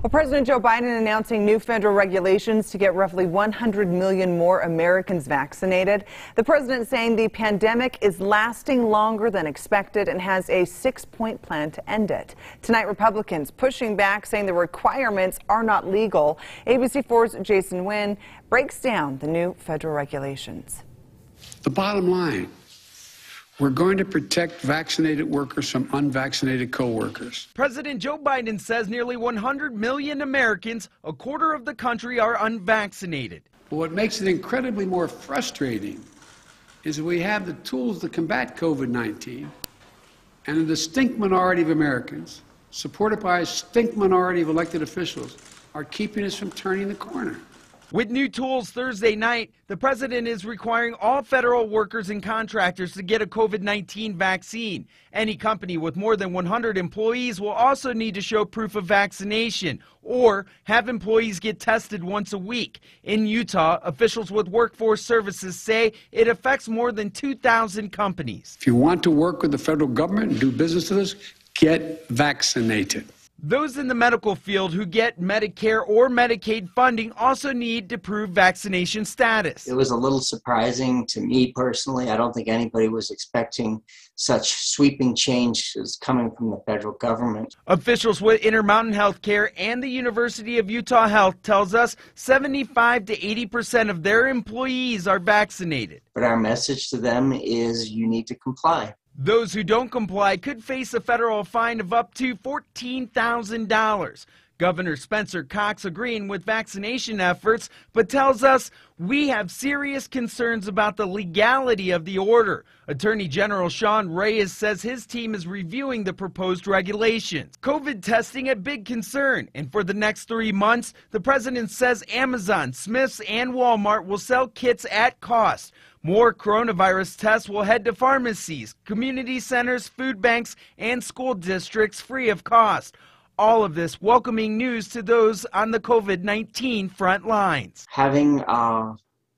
Well, President Joe Biden announcing new federal regulations to get roughly 100 million more Americans vaccinated. The president saying the pandemic is lasting longer than expected and has a six point plan to end it. Tonight, Republicans pushing back, saying the requirements are not legal. ABC4's Jason Nguyen breaks down the new federal regulations. The bottom line we're going to protect vaccinated workers from unvaccinated coworkers. President Joe Biden says nearly 100 million Americans, a quarter of the country, are unvaccinated. But what makes it incredibly more frustrating is that we have the tools to combat COVID 19, and a distinct minority of Americans, supported by a distinct minority of elected officials, are keeping us from turning the corner. With new tools Thursday night, the president is requiring all federal workers and contractors to get a COVID 19 vaccine. Any company with more than 100 employees will also need to show proof of vaccination or have employees get tested once a week. In Utah, officials with Workforce Services say it affects more than 2,000 companies. If you want to work with the federal government and do business with us, get vaccinated. Those in the medical field who get Medicare or Medicaid funding also need to prove vaccination status. It was a little surprising to me personally. I don't think anybody was expecting such sweeping changes coming from the federal government. Officials with Intermountain Healthcare and the University of Utah Health tells us 75 to 80% of their employees are vaccinated. But our message to them is you need to comply. Those who don't comply could face a federal fine of up to $14,000. Governor Spencer Cox agreeing with vaccination efforts, but tells us we have serious concerns about the legality of the order. Attorney General Sean Reyes says his team is reviewing the proposed regulations. COVID testing a big concern, and for the next three months, the president says Amazon, Smith's, and Walmart will sell kits at cost. More coronavirus tests will head to pharmacies, community centers, food banks, and school districts free of cost. All of this welcoming news to those on the COVID 19 front lines. Having uh,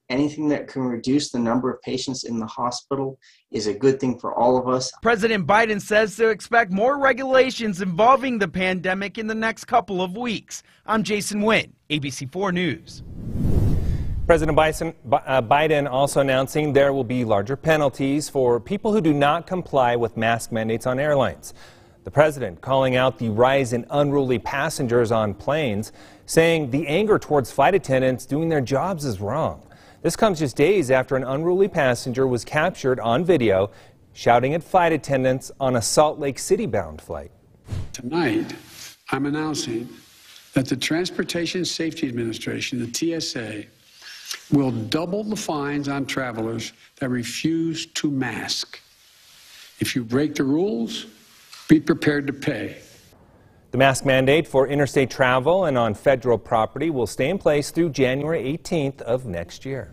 anything that can reduce the number of patients in the hospital is a good thing for all of us. President Biden says to expect more regulations involving the pandemic in the next couple of weeks. I'm Jason Nguyen, ABC4 News. President uh, Biden also announcing there will be larger penalties for people who do not comply with mask mandates on airlines. The president calling out the rise in unruly passengers on planes, saying the anger towards flight attendants doing their jobs is wrong. This comes just days after an unruly passenger was captured on video shouting at flight attendants on a Salt Lake City bound flight. Tonight, I'm announcing that the Transportation Safety Administration, the TSA, will double the fines on travelers that refuse to mask. If you break the rules, be prepared to pay. The mask mandate for interstate travel and on federal property will stay in place through January 18th of next year.